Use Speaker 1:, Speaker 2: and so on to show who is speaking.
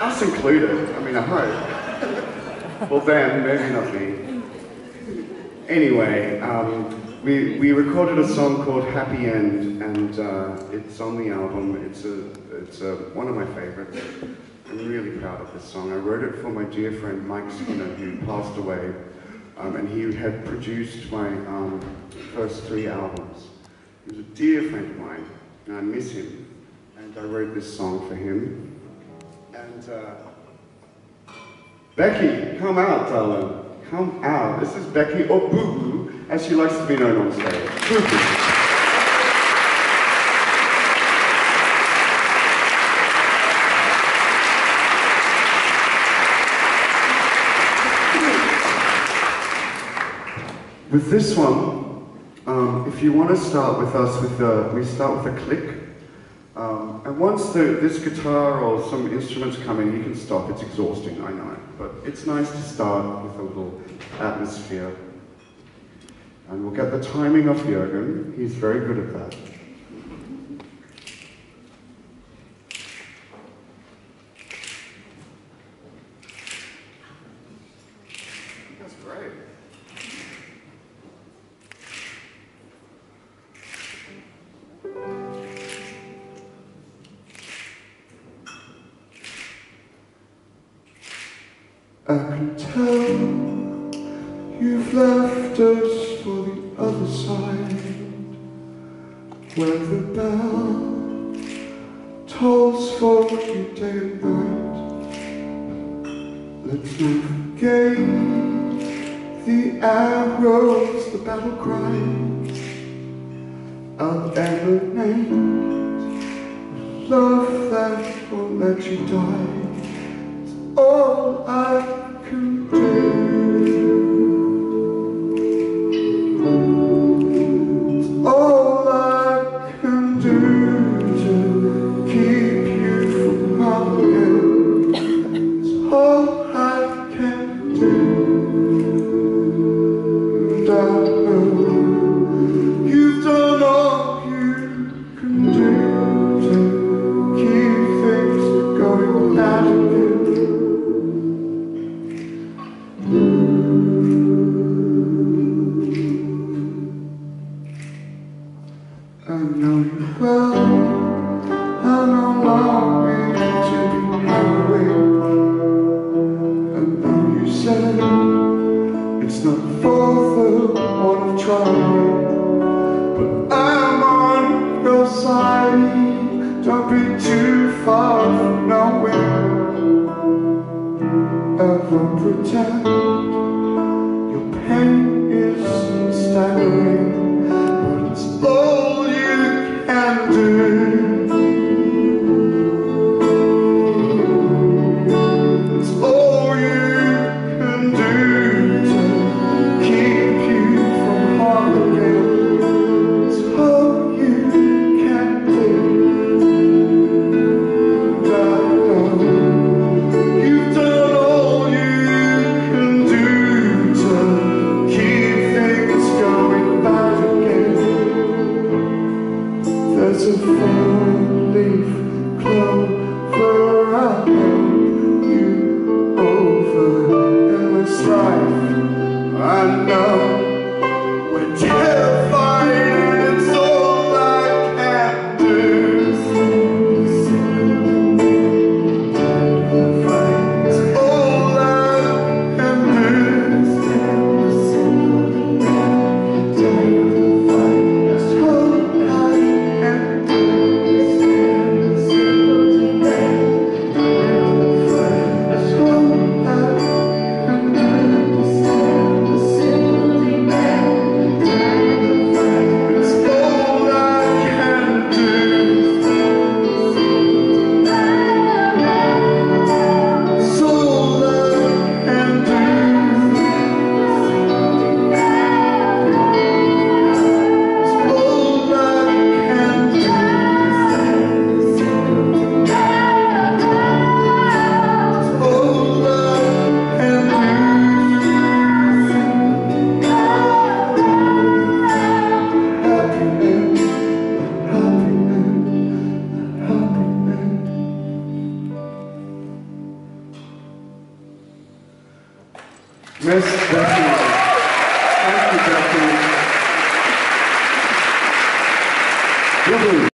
Speaker 1: Us included, I mean, I hope. well, then, maybe not me. Anyway, um, we, we recorded a song called Happy End, and uh, it's on the album. It's, a, it's a, one of my favorites. I'm really proud of this song. I wrote it for my dear friend Mike Skinner, who passed away, um, and he had produced my um, first three albums. He was a dear friend of mine, and I miss him. I wrote this song for him. And uh, Becky, come out, darling. Come out. This is Becky, or Boo Boo, as she likes to be known on stage. Boo Boo. With this one, um, if you want to start with us, with a, we start with a click. Um, and once the, this guitar or some instruments come in, you can stop. It's exhausting, I know. But it's nice to start with a little atmosphere. And we'll get the timing of Jürgen. He's very good at that. I can tell you've left us for the other side. Where the bell tolls for you day and night Let's not forget the arrows, the battle cries Of emanate love that won't let you die. All I your. Don't be too far from nowhere. Ever pretend Most definitely. Thank you, Jackie. Woohoo.